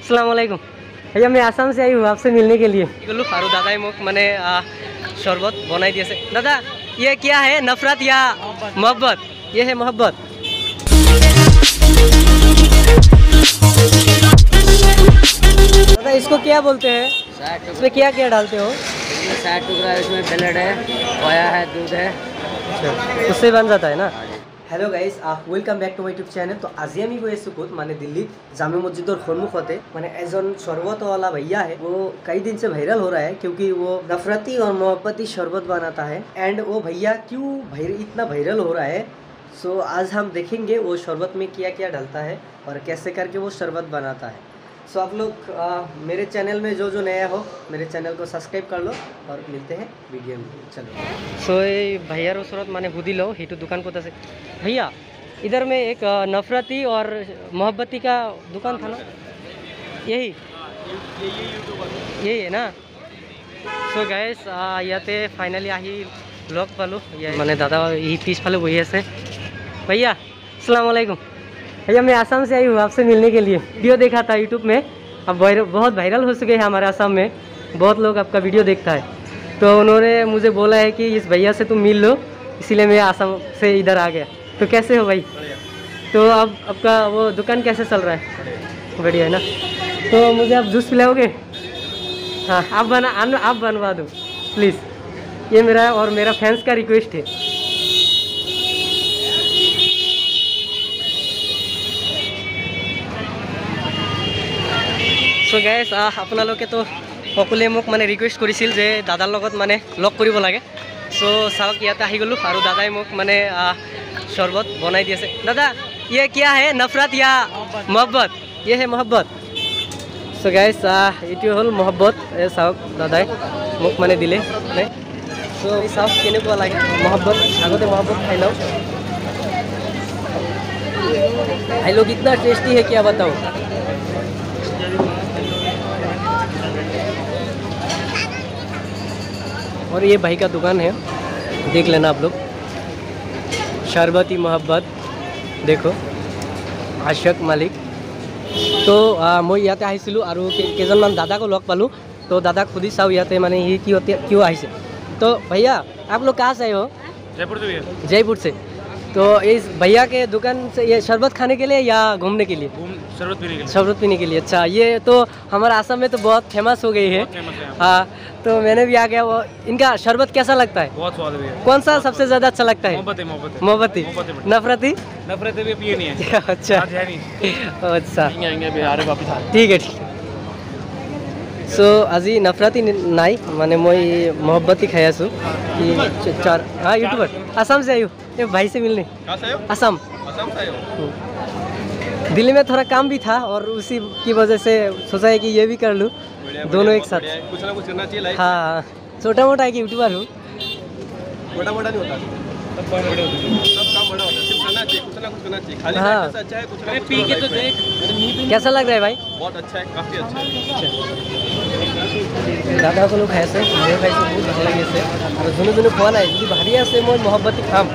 আসসালামাইকুম भैया मैं आसाम से आई हूँ आपसे मिलने के लिए গলো আৰু দাদাই মোক মানে আহ, শৰবত বনাই দি আছে দাদা ये क्या है नफरत या मोहब्बत ये है मोहब्बत दादा इसको क्या बोलते हैं साठ इसमें क्या क्या डालते हो टुकड़ा साठ टुकड़ा इसमें ब्लड है खोया है दूध है उससे बन जाता है ना hello' guys welcome back to my YouTube channel তো আজি আমি গৈ আছোঁ ক'ত মানে দিল্লীত জামে মছজিদৰ সন্মুখতে মানে এজন शरबत वाला भैया है वो कई दिन से वायरल हो रहा है क्योंकि वो नफरती और मोहब्बती शरबत बनाता है एंड वो भैया क्यों भैर इतना वायरल हो रहा है सो आज हम देखेंगे वो शरबत में क्या क्या डालता है और कैसे करके वो शरबत बनाता है सो आप लोग आ, मेरे चैनल में जो जो नया हो मेरे चैनल को सब्सक्राइब कर लो और मिलते हैं वीडियो में चलो सो এই ভাইয়ার ওচৰত মানে সুধি লওঁ সেইটো দোকান ক'ত আছে भैया इधर में एक अ, नफरती और मोहब्बती का दुकान था ना यही यही है ना চ' গাইজ ইয়াতে ফাইনেলি আহি লগ পালোঁ ইয়া- মানে দাদা ই পিছফালে বহি আছে भैया अस्सलाम वालेकुम भैया मैं आसाम से आई हूँ आपसे मिलने के लिए। वीडियो देखा था यूट्यूब में। अब बहुत वायरल हो चुके हैं हमारे आसाम में। बहुत लोग आपका वीडियो देखता है। तो उन्होंने मुझे बोला है कि इस भैया से तुम मिल लो। इसीलिए मैं आसाम से इधर आ गया। तो कैसे हो भाई? तो अब आपका वो दुकान कैसे चल रहा है? बढ़िया। है ना? तो मुझे आप जूस पिलाओगे? हाँ आप बना आप बनवा दो। प्लीज़ ये मेरा और मेरा फैंस का रिक्वेस्ट है। চ' গাইজ আপোনালোকেতো সকলোৱে মোক মানে ৰিকুৱেষ্ট কৰিছিল যে দাদাৰ লগত মানে লগ কৰিব লাগে। চ' চাওক ইয়াতে আহি গ'লোঁ আৰু দাদাই মোক মানে চৰ্বত বনাই দি আছে। দাদা ইয়ে কিয়া হে? নফরত ইয়া মহব্বত। ইয়ে হে মহব্বত। চ' গাইজ এটি হল মহব্বত। চাওক দাদাই মোক মানে দিলে। চ' চাওক কেনেকুৱা লাগে। মহব্বত আগতে মহব্বত খাই লো খাইলো কিতনা টেস্টি হে কিয়া বাতাও। और ये भाई का दुकान है देख लेना आप लोग शरबती मोहब्बत দেখো আশক মালিক তো আহ, মই ইয়াতে আহিছিলোঁ আৰু কেই- কেইজনমান দাদাকো লগ পালোঁ তো দাদাক সুধি চাওঁ ইয়াতে মানে সি কিয় কিয় আহিছে তো भैया आप लोग कहाँ से आए हो जयपुर से भैया जयपुर से तो इस भैया के दुकान से ये शरबत खाने के लिए या घूमने के लिए घूम शरबत पीने के लिए शरबत पीने के लिए अच्छा ये तो हमारा आसाम में तो बहुत फेमस हो गई है बहुत फेमस है यहाँ हाँ तो मैंने भी आ गया वो इनका शरबत कैसा लगता है पे। बहुत स्वाद है भैया कौन सा सबसे ज़्यादा अच्छा लगता है मोहब्बत है मोहब्बत है मोहब्बती मोहब्बत है नफरती नफरत है भैया पिए नहीं है अच्छा आज है नहीं अच्छा आएंगे आएंगे बिहार वापस आ ঠিক আছে ঠিক চ' আজি নফৰাতি নাই মানে মই मोहब्बती খাই আছোঁ कि चार हाँ यूट्यूबर आसाम से आई हूँ ये भाई से मिलने कहाँ दिल्ली में थोड़ा काम भी था और उसी की वजह से सोचा है कि ये भी कर लूँ। दोनों एक साथ। कुछ ना कुछ करना चाहिए हाँ, हाँ। छोटा मोटा एक यूट्यूबर हूँ। छोटा मोटा नहीं होता। हाँ। कैसा लग रहा है भाई? बहुत अच्छा है काफ़ी अच्छा है। अच्छा। दादा को लोग खाए मेरे भाई से बहुत भले लगे और जुनू खुआ ना जी भारी से मैं मोहब्बत खाम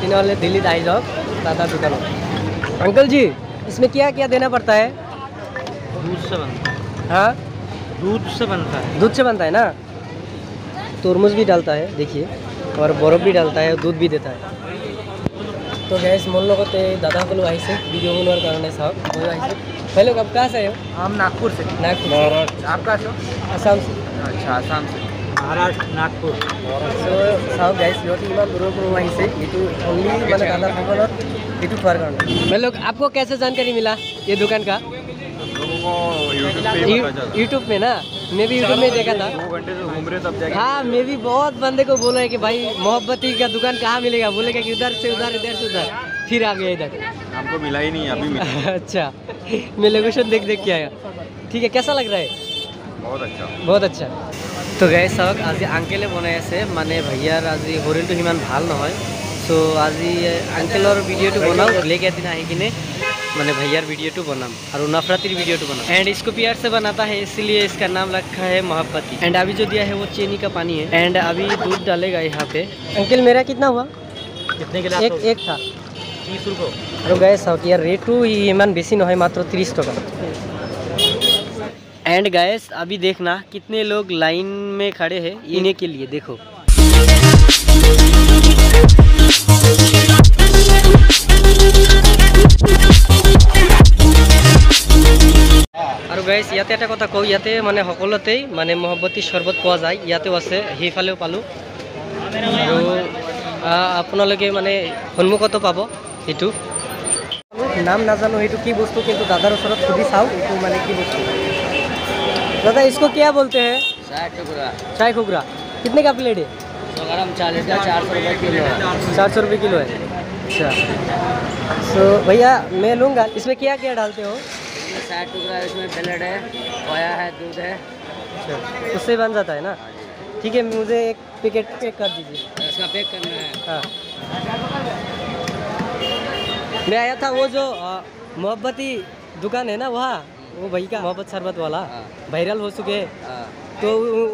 तीन दिल्ली आई जाओ दादा दुकान। अंकल जी। इसमें क्या क्या देना पड़ता है दूध से बनता हाँ है दूध से बनता है दूध से बनता है ना तरमुज भी डालता है देखिए और बरफ भी डालता है दूध भी देता है তো গেছ মোৰ লগতে দাদাসকলো আহিছে ভিডিঅ' বনোৱাৰ কাৰণে চাওক ময়ো আহিছোঁ ভাই লোক আপ কাহ চাই हो हम नागपुर से नागपुर आप कहाँ से हो? আসাম से अच्छा आसाम से महाराष्ट्र नागपुर চ' চাওক গাইছ সিহঁতি ইমান দূৰৰ পৰা আহিছে এইটো অনলি মানে দাদাৰ দোকানত এইটো খোৱাৰ কাৰণে ভাই লোক आपको कैसे जानकारी मिला ये दुकान का लोगों को यूट्यूब पे ही पता चला यूट्यूब में ना मैं भी यूट्यूब में देखा था दो घंटे से घूम रहे तब जाके हाँ मैं भी बहुत बंदे को बोला है कि भाई मोहब्बती का दुकान कहाँ मिलेगा बोलेगा कि उधर से उधर इधर से उधर फिर आ गया इधर हमको मिला ही नहीं अभी मिला अच्छा मैं लोकेशन देख देख के आया ठीक है कैसा लग रहा है बहुत अच्छा বহুত আচ্ছা তো গাই চাওক আজি আংকেলে বনাই আছে মানে ভাইয়াৰ আজি শৰীৰটো সিমান ভাল নহয় চ' আজি আংকেলৰ ভিডিঅ'টো বনাওঁ লেক এদিন আহি কিনে মানে भैयार वीडियो टू बनाम और नफरती वीडियो टू बनाम एंड इसको प्यार से बनाता है इसलिए इसका नाम रखा है मोहब्बती एंड अभी जो दिया है वो चीनी का पानी है एंड अभी दूध डालेगा यहाँ पे अंकल मेरा कितना हुआ कितने के एक एक था तीस रुपये আৰু গাই চাওক ইয়াৰ ৰেটটো ইমান বেছি নহয় মাত্ৰ ত্ৰিছ টকা एंड गैस अभी देखना कितने लोग लाइन में खड़े हैं इन्हें के लिए देखो আৰু গাইজ ইয়াতে এটা কথা কওঁ ইয়াতে মানে সকলোতেই মানে মহব্বতী চৰ্বত পোৱা যায় ইয়াতেও আছে সেইফালেও পালোঁ আৰু আহ, আপোনালোকে মানে সন্মুখতো পাব এইটো নাম নাজানো সেইটো কি বস্তু কিন্তু দাদাৰ ওচৰত সুধি চাওঁ এইটো মানে কি বস্তু दादा इसको क्या बोलते हैं? चाय खुगरा कितने का प्लेट है? सौ चार सौ रुपये किलो है। चार सौ रुपये किलो है। अच्छा। तो भैया मैं लूँगा। इसमें क्या क्या डालते हो? इसमें साठ टुकड़ा है इसमें ब्लेड है खोया है दूध है। अच्छा। उससे बन जाता है ना? ठीक है मुझे एक पैकेट पैक कर दीजिए। इसका पैक करना है। हाँ। मैं आया था वो जो मोहब्बती दुकान है ना वहाँ? वो भाई का मोहब्बत शरबत वाला हाँ। वायरल हो चुके हाँ। तो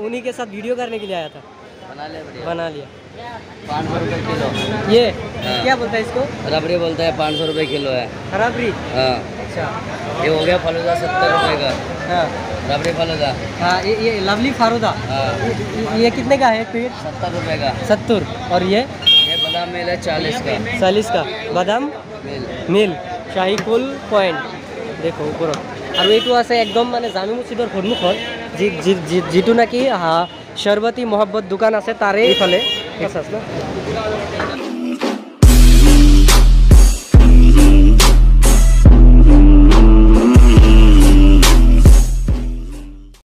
उन्हीं के साथ वीडियो करने के लिए आया था। बना लिया बना लिया। पाँच सौ रुपये किलो। ये आ, क्या बोलता है इसको? रबड़ी बोलता है पाँच सौ रुपये किलो है। रबड़ी? हाँ। अच्छा। ये हो गया फलूदा सत्तर रुपये का। रबड़ी फलूदा। हाँ ये ये लवली फारूदा ये कितने का है पेट सत्तर रुपये का। सत्तर। और ये? ये बादाम मिल है चालीस का। चालीस का। बादाम? मिल। मिल। शाही कुल पॉइंट देखो ऊपर আৰু এইটো আছে একদম মানে জামি মছজিদৰ সন্মুখত যি যিটো নেকি হা চৰবতী মহব্বত দোকান আছে তাৰে এইফালে।